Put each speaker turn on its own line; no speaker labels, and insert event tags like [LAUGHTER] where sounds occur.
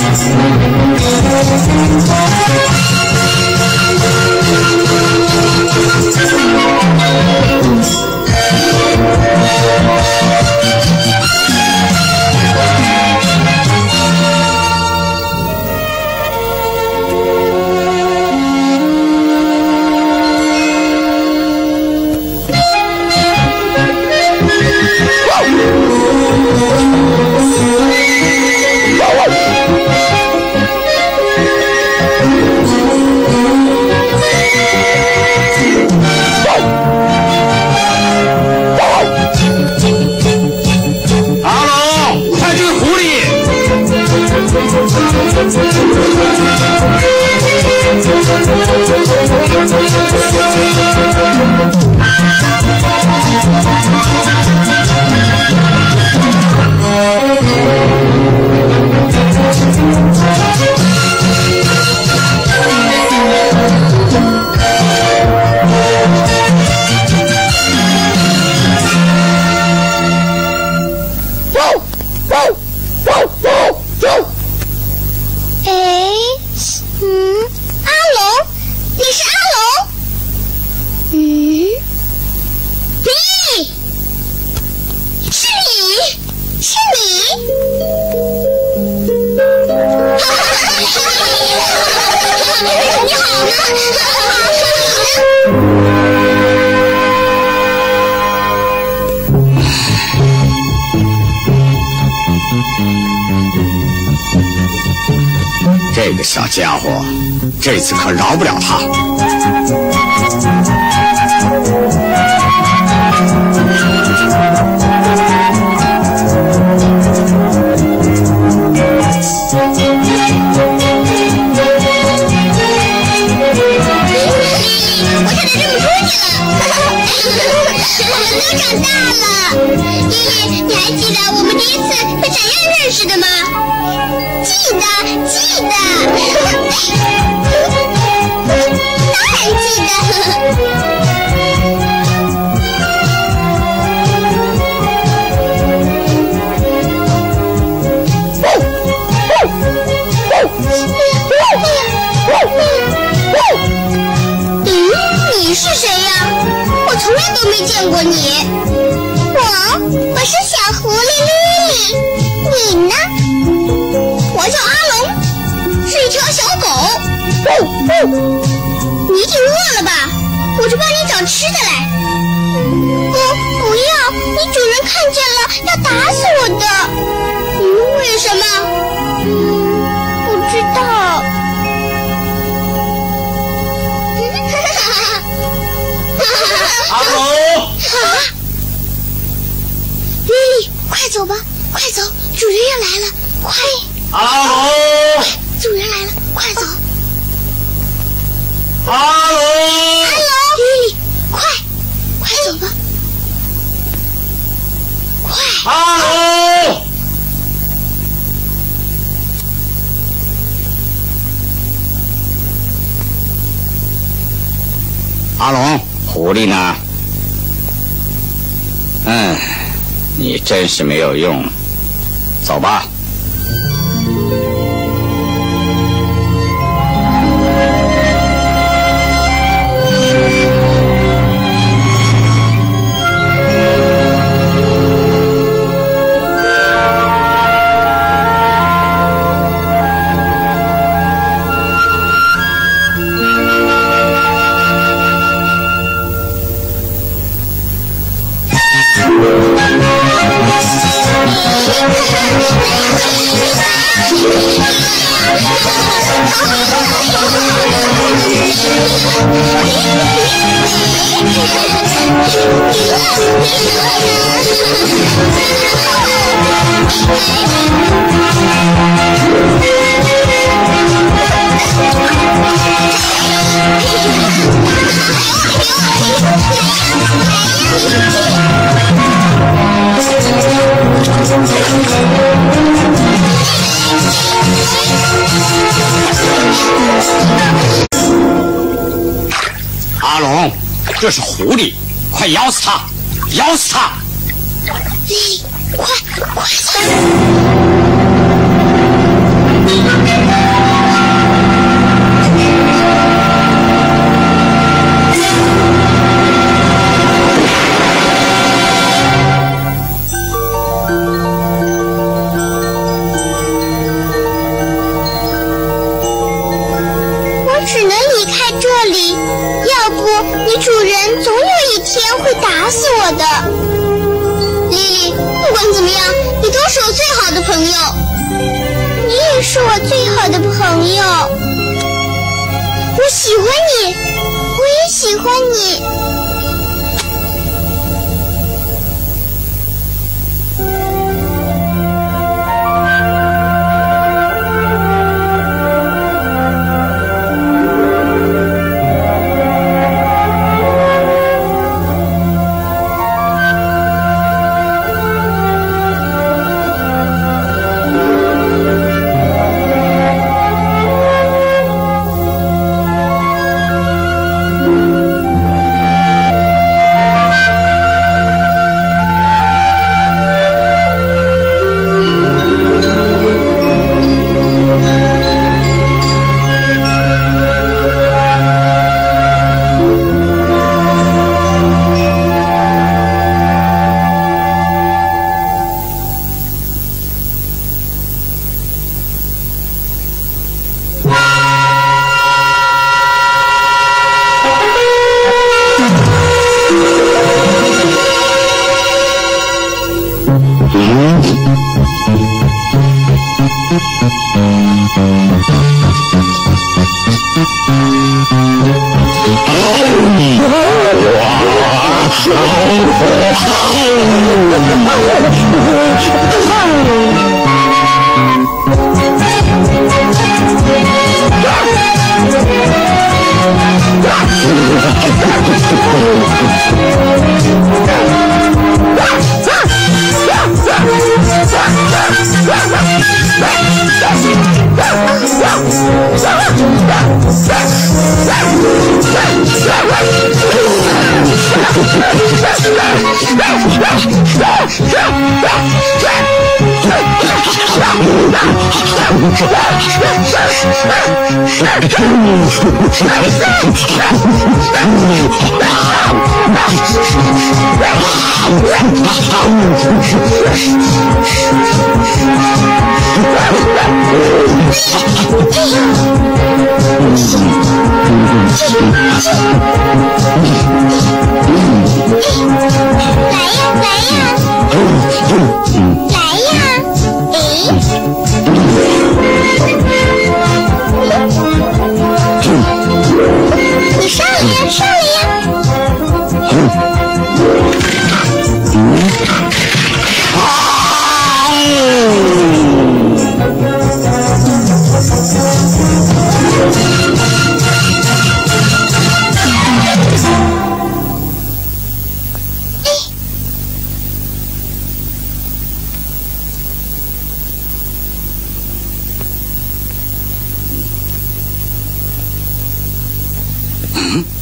Oh! Thank you.
嗯，你，是你，是你，哈哈哈哈哈哈！你好吗 [LAUGHS] [LAUGHS]
[LAUGHS] 这个小家伙，这次可饶不了他。
当然记得。嗯，你是谁呀？我从来都没见过你。我，我是小狐狸莉莉。你呢？我叫阿龙，一条小狗。你一定饿了吧？我去帮你找吃的来。不，不要！你主人看见了要打死我的。嗯，为什么？不知道。啊！[LAUGHS] 丽丽，快走吧，快走！主人要来了，快！
阿龙，主人来了，
快走！
阿龙，
快，快走吧！快！
阿龙，阿龙，狐狸呢？嗯，你真是没有用。走吧。
阿 [LAUGHS]
龙，这是狐狸，快咬死它！咬死它！
快，快朋友。你也是我最好的朋友。我喜欢你，我也喜欢你。啊啊啊！Thank you.
嗯。